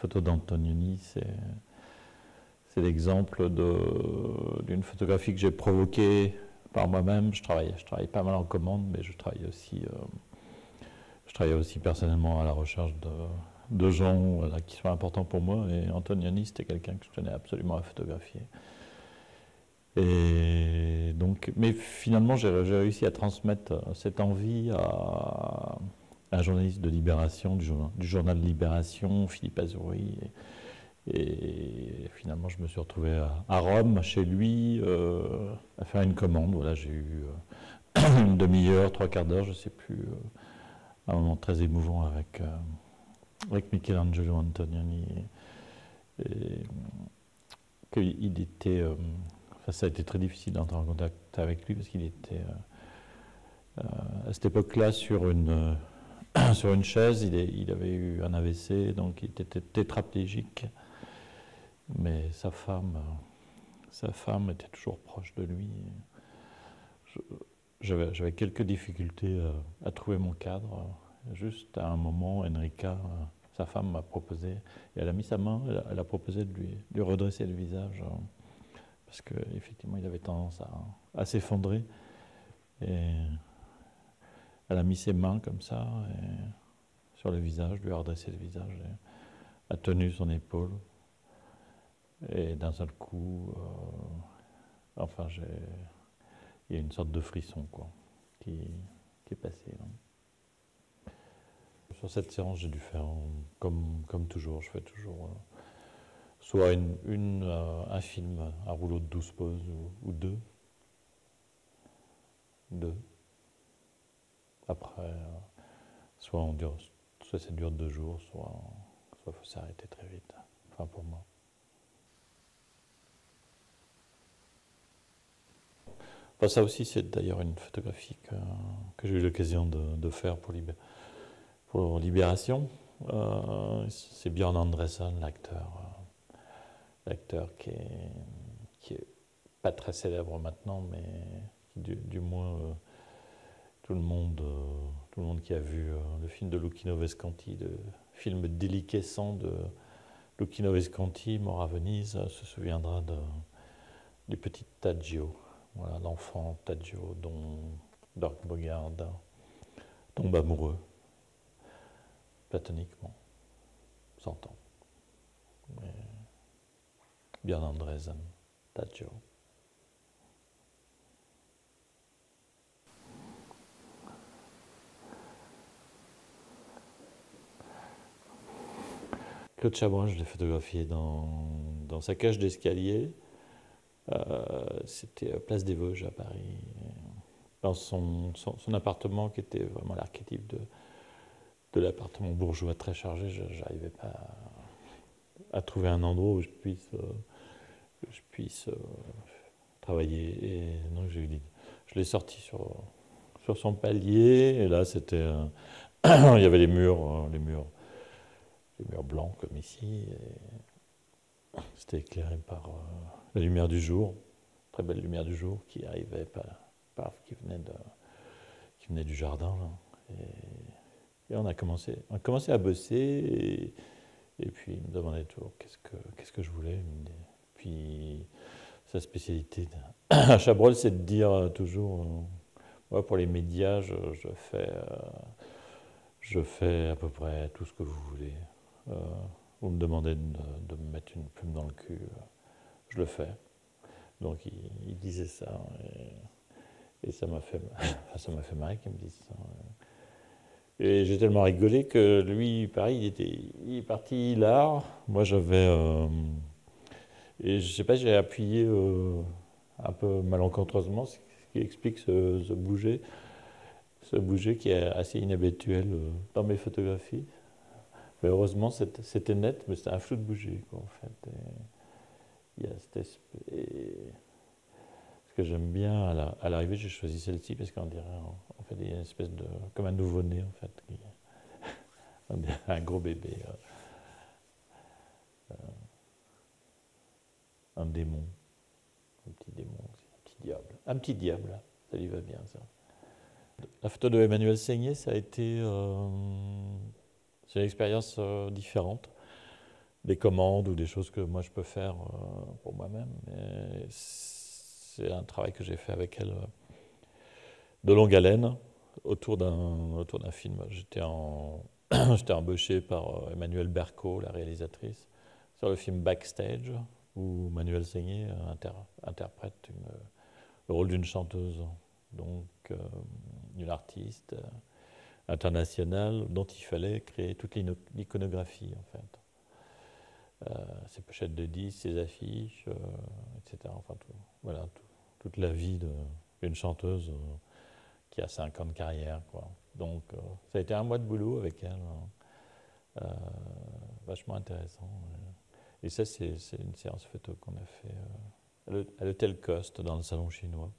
photo d'Antonioni, c'est l'exemple d'une photographie que j'ai provoquée par moi-même. Je travaille, je pas mal en commande, mais je travaille aussi, euh, je aussi personnellement à la recherche de, gens qui sont importants pour moi. Et Antonioni, c'était quelqu'un que je tenais absolument à photographier. Et donc, mais finalement, j'ai réussi à transmettre cette envie à, un journaliste de Libération, du journal, du journal Libération, Philippe Azouri. Et, finalement, je me suis retrouvé à, Rome, chez lui, euh, à faire une commande. Voilà, j'ai eu euh, une demi-heure, trois quarts d'heure, je ne sais plus, euh, un moment très émouvant avec, avec Michelangelo Antonioni. Était ça a été très difficile d'entrer en contact avec lui parce qu'il était à cette époque-là sur une, sur une chaise. Il, avait eu un AVC, donc il était tétraplégique. Mais sa femme, sa femme était toujours proche de lui. J'avais quelques difficultés à, trouver mon cadre. Juste à un moment, Enrica, sa femme m'a proposé, et elle a mis sa main, elle a, proposé de lui, redresser le visage parce qu'effectivement, il avait tendance à, s'effondrer. Elle a mis ses mains comme ça sur le visage, lui a redressé le visage, et a tenu son épaule. Et d'un seul coup, euh, enfin, il y a une sorte de frisson quoi, qui, est passé. Sur cette séance, j'ai dû faire comme, comme toujours, je fais toujours. Euh, soit une, euh, un film, un rouleau de 12 poses ou, deux. Deux. Après, euh, soit, on dure, soit ça dure deux jours, soit il faut s'arrêter très vite. Enfin, pour moi. ça aussi, c'est d'ailleurs une photographie que, j'ai eu l'occasion de, faire pour, Libération. Euh, c'est Björn Andresson, l'acteur acteur qui est, qui est pas très célèbre maintenant, mais du, moins euh, tout, le monde, euh, tout le monde qui a vu euh, le film de Lucchino Vescanti, le film déliquescent de Lucchino Vescanti, mort à Venise, se souviendra du petit Taggio, voilà, l'enfant Taggio dont Dirk Bogard tombe amoureux, platoniquement, s'entend. Björn Andresen, Taggio. Claude Chabrol, je l'ai photographié dans, dans, sa cage d'escalier. Euh, C'était Place des Vosges à Paris. Dans son, son, appartement qui était vraiment l'archétype de, de l'appartement bourgeois très chargé, je n'arrivais pas à, trouver un endroit où je puisse euh, je puisse euh, travailler. Donc je l'ai sorti sur, sur son palier, et là c'était, il y avait les murs, euh, les murs, les murs blancs comme ici, et c'était éclairé par euh, la lumière du jour, très belle lumière du jour qui arrivait par, qui venait de, qui venait du jardin. Et, on a commencé, on a commencé à bosser. Et, puis il me demandait toujours qu'est-ce que, qu'est-ce que je voulais. Puis sa spécialité à Chabrol, c'est de dire euh, toujours, euh, moi pour les médias, je, fais, je fais à peu près tout ce que vous voulez. Vous me demandez de, me mettre une plume dans le cul, je le fais. Donc il, disait ça. Et, ça m'a fait, ça m'a fait marrer qu'il me dise ça. Et j'ai tellement rigolé que lui, pareil, il, était, il est parti là. Moi, j'avais. Et je sais pas, j'ai appuyé euh, un peu malencontreusement, ce qui explique ce, bouger, ce bouger qui est assez inhabituel euh, dans mes photographies. Mais heureusement, c'était net, mais c'était un flou de bouger, quoi, en fait. il y a cette Ce que j'aime bien, à l'arrivée, j'ai choisi celle-ci parce qu'on dirait, en fait, il y a une espèce de. comme un nouveau-né, en fait. un gros bébé. Euh, un démon, un petit démon, un petit diable, un petit diable, ça lui va bien ça. La photo de Emmanuel Seigné, ça a été euh, c'est une expérience euh, différente. des commandes ou des choses que moi je peux faire pour moi-même. C'est un travail que j'ai fait avec elle de longue haleine autour d'un film. J'étais embauché par Emmanuel Berco, la réalisatrice, sur le film Backstage, où Manuel Seigné interprète le rôle d'une chanteuse, donc euh, une artiste euh, internationale dont il fallait créer toute l'iconographie en fait. Euh, ses pochettes de disques, ses affiches, etc. Enfin, voilà, toute la vie d'une chanteuse qui a 5 ans de carrière. Quoi. Donc, ça a été un mois de boulot avec elle, hein. vachement intéressant. Et ça, c'est une séance photo qu'on a fait euh, à l'hôtel Coste dans le salon chinois.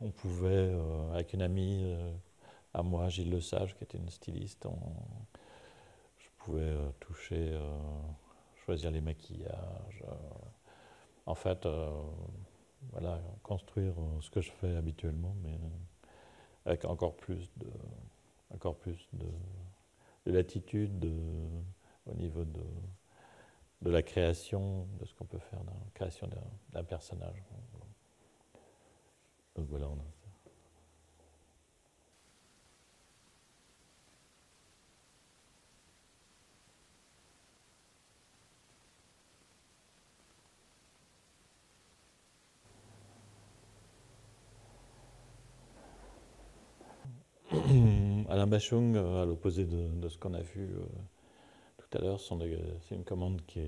Euh, on pouvait, euh, avec une amie à moi, Gilles Lesage, qui était une styliste, je pouvais toucher, choisir les maquillages. en fait, voilà, construire ce que je fais habituellement, mais avec encore plus de, encore plus de, de latitude, de, au niveau de, de la création, de ce qu'on peut faire dans la création d'un personnage. Voilà, on a ça. Alain Bachung, euh, à l'opposé de, ce qu'on a vu euh, tout à l'heure, c'est une commande qui,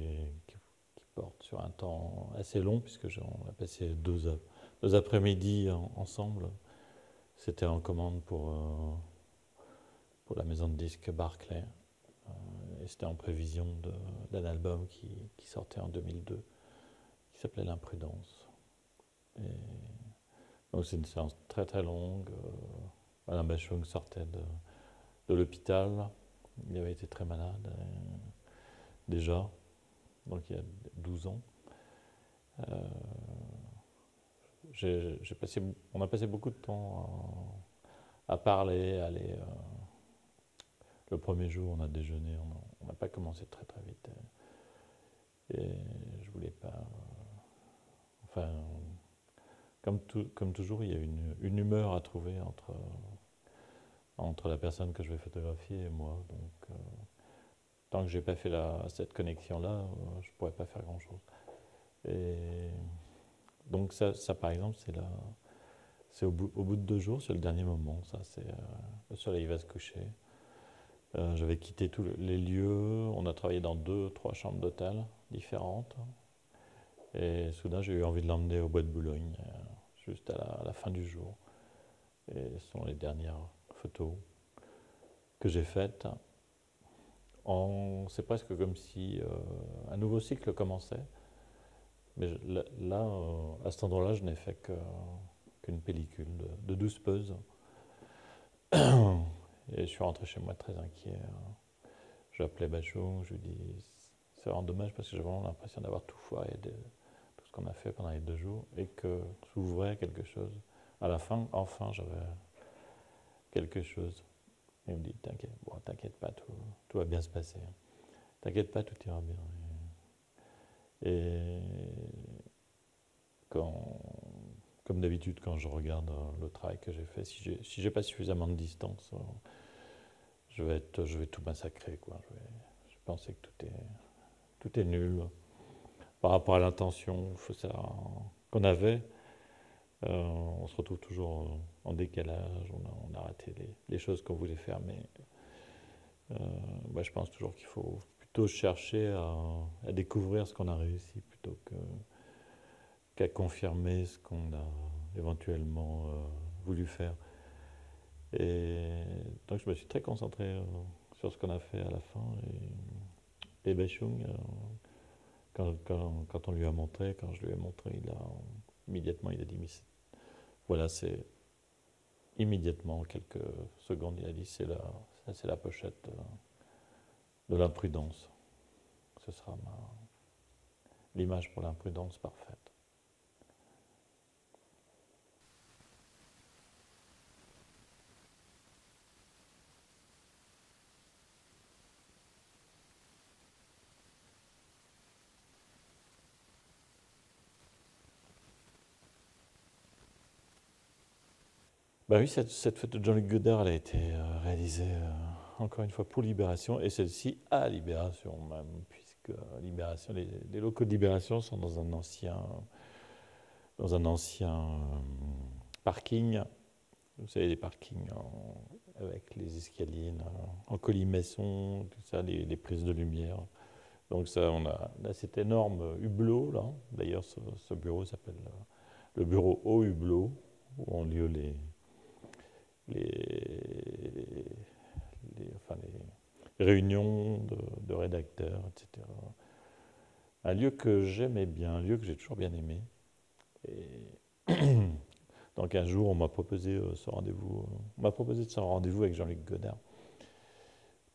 porte sur un temps assez long, puisque on a passé deux, deux après-midi ensemble. C'était en commande pour, euh, pour la maison de disques Barclay. Euh, et c'était en prévision d'un album qui, sortait en 2002, qui s'appelait L'imprudence. Donc c'est une séance très très longue. Euh, Alain Bachung sortait de, de l'hôpital. Il avait été très malade euh, déjà, donc il y a 12 ans. On a passé beaucoup de temps à, parler, à aller. Euh, le premier jour, on a déjeuné, on n'a pas commencé très très vite. Et je voulais pas. enfin, comme, toujours, il y a une, humeur à trouver entre entre la personne que je vais photographier et moi. Donc, euh, tant que j'ai pas fait cette connexion-là, euh, je pourrais pas faire grand-chose. Et donc ça, par exemple, c'est là, au, bout de deux jours, c'est le dernier moment. Ça, c'est euh, le soleil va se coucher. J'avais quitté tous les lieux. On a travaillé dans deux, trois chambres d'hôtel différentes. Et soudain, j'ai eu envie de l'emmener au bois de Boulogne, juste à la, à la, fin du jour. Et ce sont les dernières photos que j'ai faites. C'est presque comme si euh, un nouveau cycle commençait. Mais là, euh, à cet endroit-là, je n'ai fait qu'une pellicule de, 12 poses. Et je suis rentré chez moi très inquiet. J'ai appelé Bachou, je lui dis c'est vraiment dommage parce que j'ai vraiment l'impression d'avoir tout foiré de tout ce qu'on a fait pendant les deux jours et que s'ouvrait quelque chose. À la fin, enfin, j'avais quelque chose. Il me dit, t'inquiète, bon, t'inquiète pas, tout, va bien se passer. T'inquiète pas, tout ira bien. Et quand, comme d'habitude, quand je regarde le travail que j'ai fait, si j'ai si pas suffisamment de distance, je vais, être, je vais tout massacrer. Quoi. Je, vais, pensais que tout est, tout est nul. Par rapport à l'intention qu'on avait, euh, on se retrouve toujours en décalage, on a, raté les, choses qu'on voulait faire, mais euh, je pense toujours qu'il faut plutôt chercher à, découvrir ce qu'on a réussi plutôt qu'à confirmer ce qu'on a éventuellement euh, voulu faire. Et donc je me suis très concentré sur ce qu'on a fait à la fin. Et, et Bechung, quand, quand, on lui a montré, quand je lui ai montré, il a immédiatement il a dit voilà, c'est immédiatement, quelques secondes, il a dit c'est la, la pochette euh, de l'imprudence. Ce sera l'image pour l'imprudence parfaite. Bah oui, cette, fête de Jean-Luc Godard, elle a été euh, réalisée euh, encore une fois pour Libération, et celle-ci à Libération même, puisque Libération, les, locaux de Libération sont dans un ancien, dans un ancien euh, parking. Vous savez, les parkings avec les escaliers là, en colimaçon, tout ça, les, prises de lumière. Donc ça, on a cet énorme hublot là. D'ailleurs, ce, ce bureau s'appelle euh, le bureau au hublot, où ont lieu les, les, les- enfin, les réunions de, rédacteurs, etc. Un lieu que j'aimais bien, un lieu que j'ai toujours bien aimé. Et donc un jour, on m'a proposé euh, ce rendez-vous, on m'a proposé de ce rendez-vous avec Jean-Luc Godard.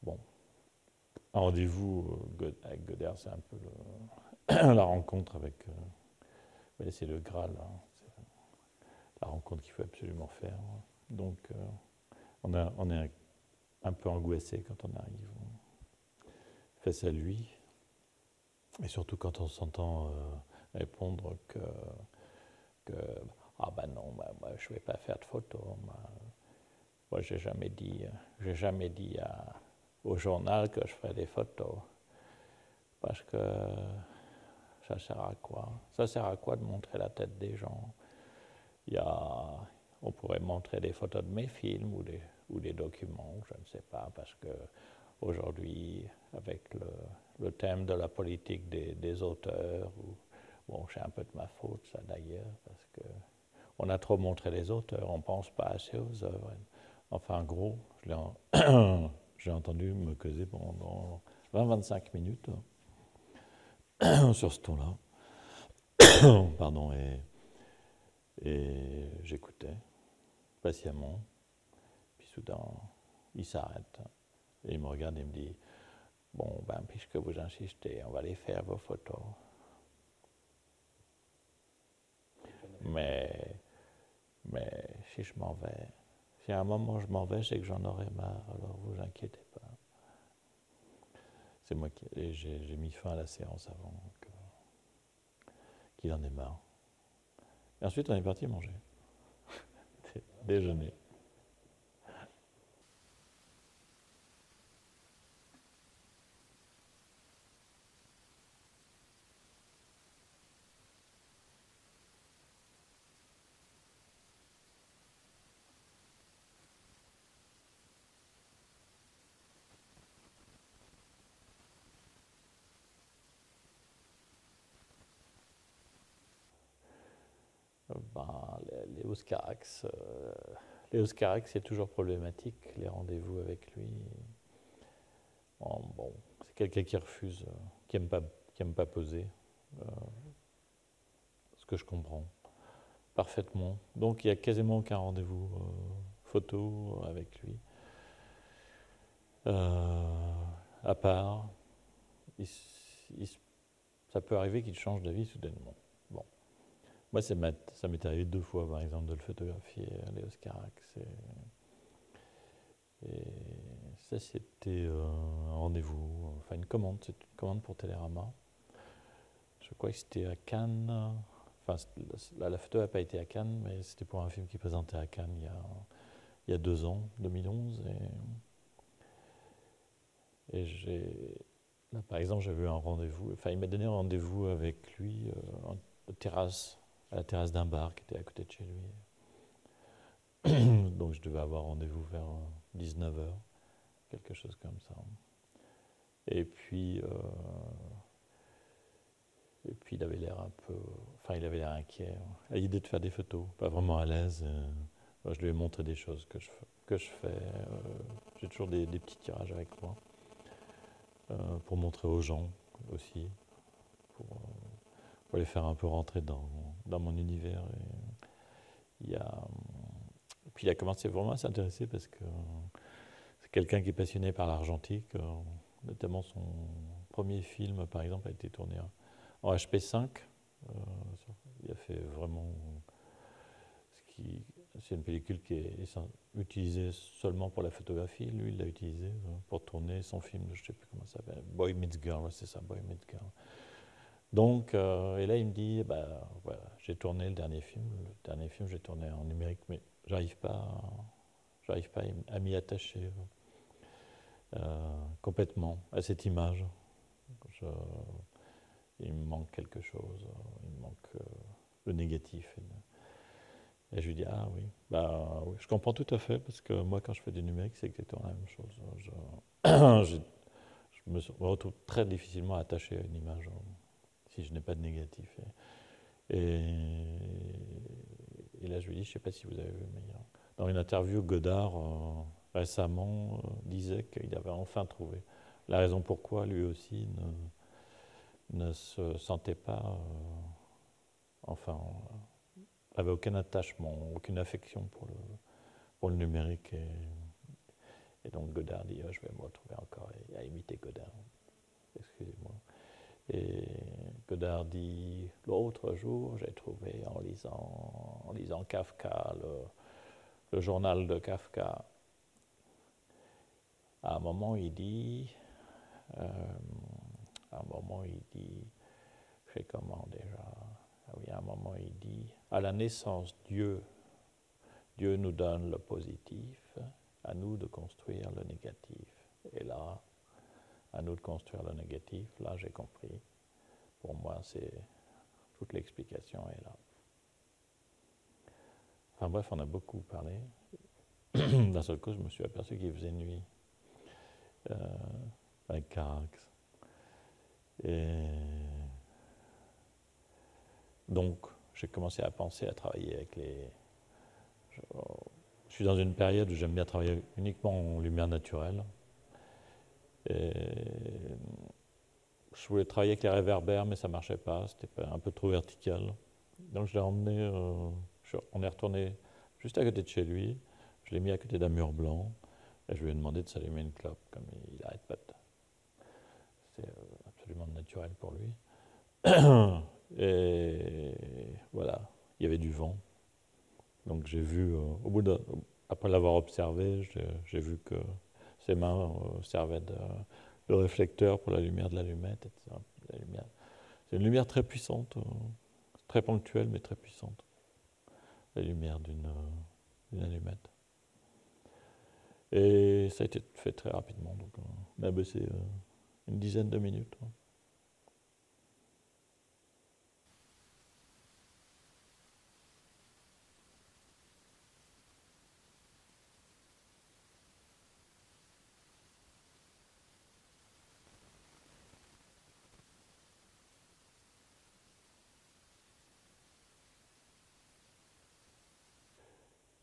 Bon, un rendez-vous euh, avec Godard, c'est un peu la rencontre avec. euh, c'est le Graal, hein, la rencontre qu'il faut absolument faire. Donc, on, a, un, peu angoissé quand on arrive face à lui, et surtout quand on s'entend euh, répondre que, que ah ben non, ben, moi, je vais pas faire de photos. Moi, j'ai jamais dit, j'ai jamais dit au journal que je ferais des photos, parce que ça sert à quoi? Ça sert à quoi de montrer la tête des gens? Il y a, on pourrait montrer des photos de mes films ou des, ou des documents, je ne sais pas, parce que aujourd'hui, avec le, thème de la politique des, auteurs, bon, c'est un peu de ma faute ça d'ailleurs, parce que on a trop montré les auteurs, on ne pense pas assez aux œuvres. Enfin, en gros, j'ai entendu me causer pendant 20-25 minutes sur ce ton-là. Pardon, et j'écoutais patiemment. Soudain, il s'arrête et il me regarde et me dit Bon, ben, puisque vous insistez, on va aller faire vos photos. Mais, mais si je m'en vais, si à un moment je m'en vais, c'est que j'en aurai marre, alors vous inquiétez pas. C'est moi qui j'ai mis fin à la séance avant qu'il en ait marre. Et ensuite, on est parti manger. Déjeuner. Ben, les, Oscarax, euh, les Oscarax, c'est toujours problématique, les rendez-vous avec lui. Bon, c'est quelqu'un qui refuse, euh, qui n'aime pas, pas poser, euh, ce que je comprends parfaitement. Donc il n'y a quasiment aucun rendez-vous euh, photo avec lui. Euh, à part, ça peut arriver qu'il change d'avis soudainement. Moi, ça m'est arrivé deux fois, par exemple, de le photographier Léos Carax. Et, ça, c'était euh, un rendez-vous, enfin une commande, c'est une commande pour Télérama. Je crois que c'était à Cannes. Enfin, la, photo n'a pas été à Cannes, mais c'était pour un film qui présentait à Cannes il y a, deux ans, 2011. Et, et j'ai, là, par exemple, j'avais eu un rendez-vous, enfin, il m'a donné un rendez-vous avec lui euh, en terrasse, à la terrasse d'un bar qui était à côté de chez lui. Donc, je devais avoir rendez-vous vers 19h, quelque chose comme ça. Et puis, euh, et puis il avait l'air un peu, enfin, il avait l'air inquiet, à l'idée de faire des photos, pas vraiment à l'aise. euh, je lui ai montré des choses que je, que je fais. euh, J'ai toujours des, petits tirages avec moi euh, pour montrer aux gens aussi, pour, euh, pour les faire un peu rentrer dans, dans mon univers. Et, il a, puis il a commencé vraiment à s'intéresser parce que c'est quelqu'un qui est passionné par l'argentique. euh, notamment son premier film, par exemple, a été tourné en, en HP5. euh, il a fait vraiment c'est une pellicule qui est utilisée seulement pour la photographie. Lui, il l'a utilisée euh, pour tourner son film, je ne sais plus comment ça s'appelle, Boy Meets Girl, c'est ça, Boy Meets Girl. Donc, et là, il me dit, bah, voilà, j'ai tourné le dernier film. Le dernier film, j'ai tourné en numérique, mais j'arrive pas, j'arrive pas à m'y attacher complètement à cette image. il me manque quelque chose, il me manque le négatif. Et je lui dis, ah oui, bah, oui, je comprends tout à fait, parce que moi, quand je fais du numérique, c'est exactement la même chose. Je, me retrouve très difficilement attaché à une image si je n'ai pas de négatif. Et, là, je lui dis, je ne sais pas si vous avez vu, mais dans une interview, Godard, euh, récemment, euh, disait qu'il avait enfin trouvé la raison pourquoi lui aussi ne, ne se sentait pas, euh, enfin, avait aucun attachement, aucune affection pour le, numérique. Et, donc Godard dit, oh, je vais me retrouver encore à, imiter Godard. Excusez-moi. Et Godard dit, l'autre jour, j'ai trouvé en lisant, en lisant Kafka, le, journal de Kafka, à un moment il dit, euh, à un moment il dit, je sais comment déjà, ah oui, à un moment, il dit, à la naissance, Dieu, Dieu nous donne le positif, à nous de construire le négatif. Et là, à nous de construire le négatif, là j'ai compris. Pour moi, c'est toute l'explication est là. Enfin bref, on a beaucoup parlé. D'un seul coup, je me suis aperçu qu'il faisait nuit euh, avec Carax. Et donc, j'ai commencé à penser à travailler avec les. Je, suis dans une période où j'aime bien travailler uniquement en lumière naturelle. Et je voulais travailler avec les réverbères, mais ça ne marchait pas, c'était un peu trop vertical. Donc je l'ai emmené, euh, on est retourné juste à côté de chez lui, je l'ai mis à côté d'un mur blanc, et je lui ai demandé de s'allumer une clope, comme il n'arrête pas de... C'est euh, absolument naturel pour lui. Et voilà, il y avait du vent. Donc j'ai vu, euh, après l'avoir observé, j'ai vu que ses mains euh, servaient de, réflecteur pour la lumière de l'allumette, etc. C'est une lumière très puissante, euh, très ponctuelle mais très puissante. La lumière d'une allumette. Et ça a été fait très rapidement. Donc, on a baissé une dizaine de minutes.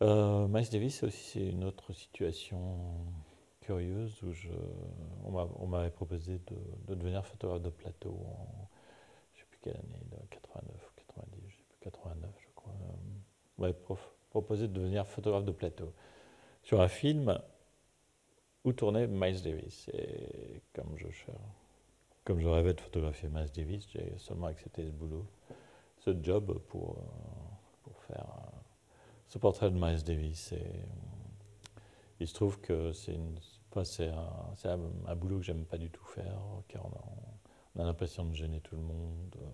Euh, Miles Davis, c'est aussi une autre situation curieuse où je, on m'avait proposé de, devenir photographe de plateau en, je ne sais plus quelle année, 89 ou 90, je sais plus, 89 je crois. On m'avait proposé de devenir photographe de plateau sur un film où tournait Miles Davis. Et comme je, rêvais de photographier Miles Davis, j'ai seulement accepté ce boulot, ce job pour, faire ce portrait de Miles Davis. Il se trouve que c'est un, un, boulot que j'aime pas du tout faire, car on a, l'impression de gêner tout le monde. Euh,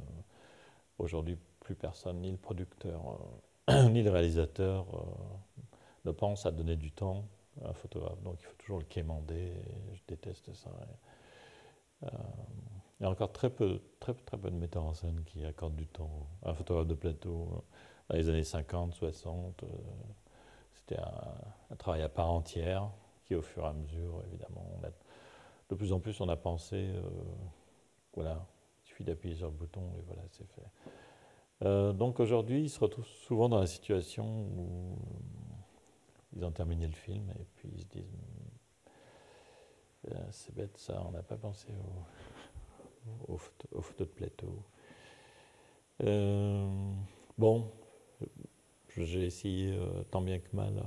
aujourd'hui, plus personne, ni le producteur, euh, ni le réalisateur, euh, ne pense à donner du temps à un photographe. Donc il faut toujours le quémander, je déteste ça. il y a encore très peu, très, très peu de metteurs en scène qui accordent du temps à un photographe de plateau dans les années 50, 60. Euh, c'était un, travail à part entière qui, au fur et à mesure, évidemment, de plus en plus, on a pensé, euh, voilà, il suffit d'appuyer sur le bouton et voilà, c'est fait. Euh, donc aujourd'hui, ils se retrouvent souvent dans la situation où ils ont terminé le film et puis ils se disent c'est bête ça, on n'a pas pensé au, au, photo, de plateau. bon, j'ai essayé euh, tant bien que mal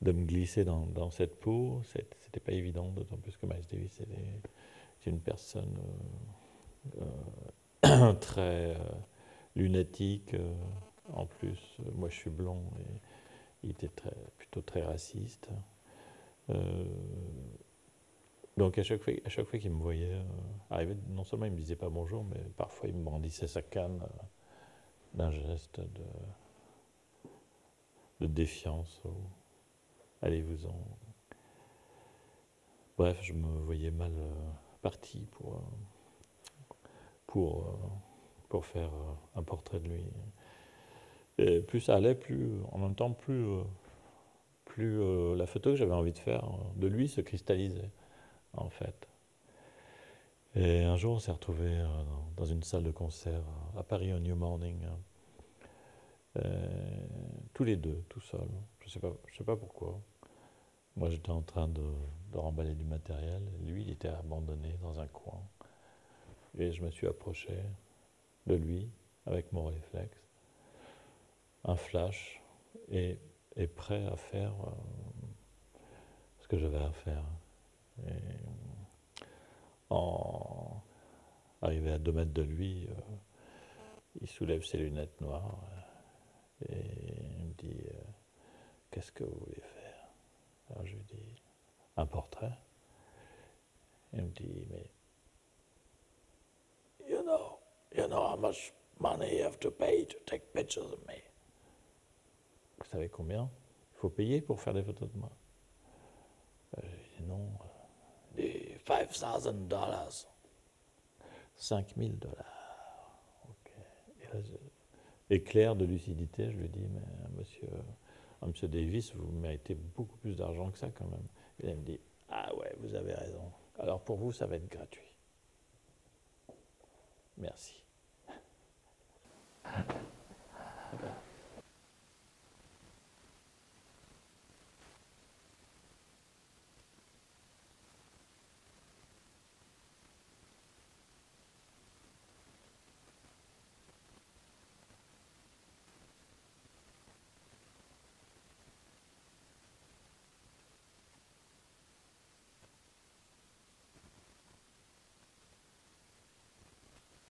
de me glisser dans, cette peau. C'était pas évident, d'autant plus que Miles Davis est, une personne euh, euh, très lunatique. en plus, moi je suis blond et il était plutôt très raciste. donc à chaque fois, à chaque fois qu'il me voyait arriver, non seulement il me disait pas bonjour, mais parfois il me brandissait sa canne d'un geste de, défiance. Allez-vous-en. Bref, je me voyais mal euh, parti pour, euh, pour, euh, pour faire un portrait de lui. Et plus ça allait, plus, en même temps, plus, plus la photo que j'avais envie de faire de lui se cristallisait, en fait. Et un jour, on s'est retrouvé dans une salle de concert à Paris au New Morning, tous les deux, tout seuls. Je ne sais, pas, sais pas pourquoi. Moi, j'étais en train de, remballer du matériel. Lui, il était abandonné dans un coin. Et je me suis approché de lui avec mon réflexe, un flash, et, prêt à faire euh, ce que j'avais à faire. Arrivé à deux mètres de lui, euh, il soulève ses lunettes noires et il me dit euh, Qu'est-ce que vous voulez faire? Alors je lui dis, un portrait. Il me dit, mais, you know, you know how much money you have to pay to take pictures of me. Vous savez combien il faut payer pour faire des photos de moi? Euh, Je dis non, euh, 5000 dollars. 5000 dollars. Éclair de lucidité, je lui dis, mais monsieur, ah, Monsieur Davis, vous méritez beaucoup plus d'argent que ça quand même. Et elle me dit, ah ouais, vous avez raison. Alors pour vous, ça va être gratuit. Merci.